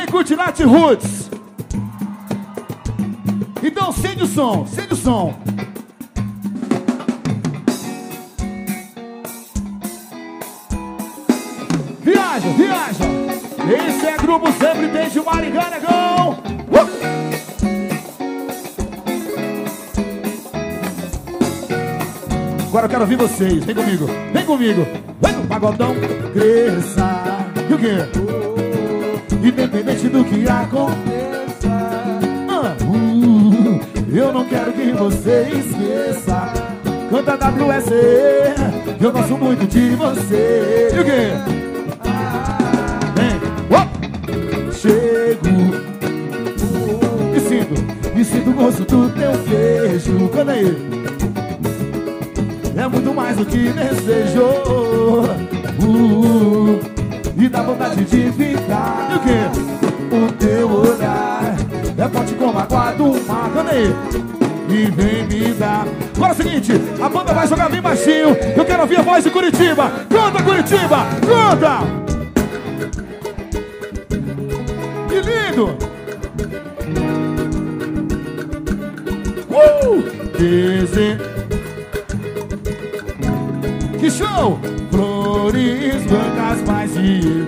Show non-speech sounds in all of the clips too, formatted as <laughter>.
Quem curte Nath Roots? Então sente o som, sente o som. Viaja, viaja. Esse é grupo sempre tem de Maringá, negão. Uh! Agora eu quero ouvir vocês. Vem comigo, vem comigo. Vem no pagodão. Cresça. E o quê? Independente do que aconteça. Uh, eu não quero que você esqueça. Canta WSC. Eu gosto muito de você. E o quê? Vem. Chego. Me sinto, me sinto o gosto do teu beijo. Canta aí é muito mais do que desejo uh, E dá vontade de ficar. E o que? O teu olhar É forte como a água do mar. Canta aí e vem me dar. Agora é o seguinte, a banda vai jogar bem baixinho. Eu quero ouvir a voz de Curitiba. Canta Curitiba, canta! Que lindo! Uh! Que show! Flores brancas, mais e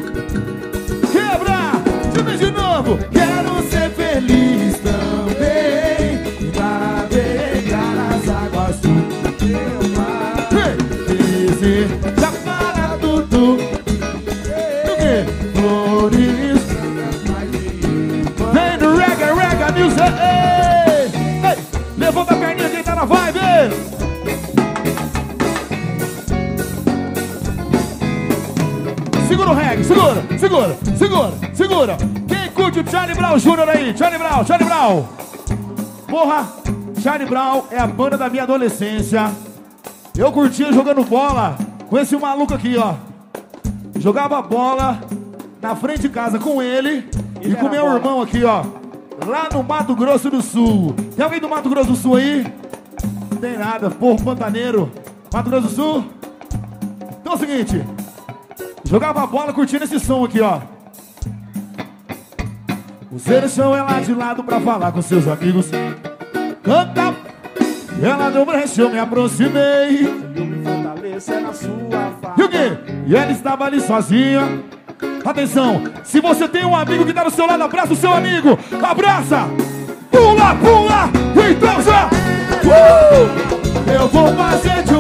Quebra! De novo! Quero ser feliz também Navegar nas águas do teu mar Desejar Segura o reggae, segura, segura, segura, segura. Quem curte o Charlie Brown Jr. aí? Charlie Brown, Charlie Brown. Porra, Charlie Brown é a banda da minha adolescência. Eu curtia jogando bola com esse maluco aqui, ó. Jogava bola na frente de casa com ele e, e com meu bola. irmão aqui, ó. Lá no Mato Grosso do Sul. Tem alguém do Mato Grosso do Sul aí? Não tem nada, porra, pantaneiro. Mato Grosso do Sul? Então é o seguinte, Jogava bola curtindo esse som aqui, ó. Chão é lá de lado pra falar com seus amigos. Canta. Ela deu brecha, eu me aproximei. E o quê? E ela estava ali sozinha. Atenção, se você tem um amigo que tá do seu lado, abraça o seu amigo. Abraça! Pula, pula! Então já! Uh! Eu vou fazer de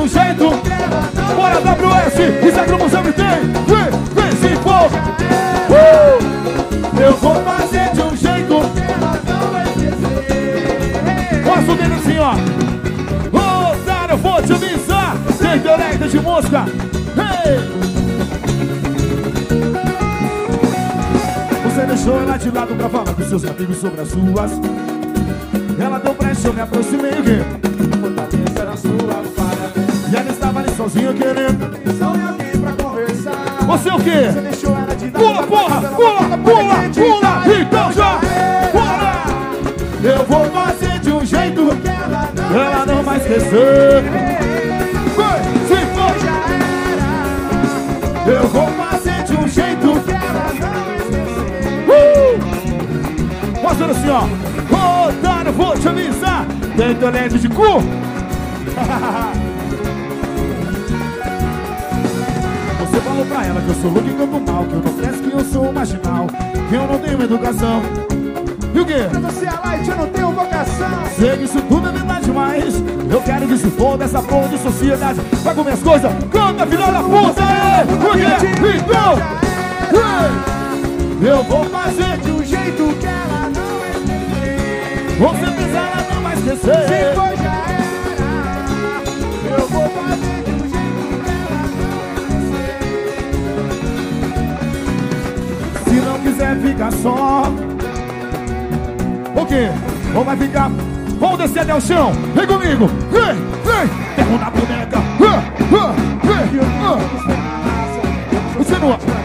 Direita de mosca. Hey! Você deixou ela de lado pra falar com seus amigos sobre as suas. Ela deu pressa, eu me aproximei. O quê? Fortaleça na sua falha. E ela estava ali sozinha querendo. Só alguém pra conversar. Você o quê? Você deixou ela de Pula, porra! Pula, pula, pula! Então já! Bora! Eu vou fazer de um jeito que ela não, ela não vai esquecer. Fazendo assim, ó. Otário, vou te avisar. Tem talento de cu. <laughs> Você falou pra ela que eu sou louco e mal Que eu não penso que eu sou marginal Que eu não tenho educação E o quê? Pra você é light, eu não tenho vocação Sei que isso tudo é verdade, mas Eu quero que se for dessa porra de sociedade Vai comer as coisas, canta filha da puta é. O quê? Então Eu vou fazer Com certeza ela não vai esquecer. Se for já era. Eu vou fazer de um Se não quiser ficar só O quê? Ou vai ficar? Vamos descer até o chão. Vem comigo. Vem, vem. Ferro na boneca. Você não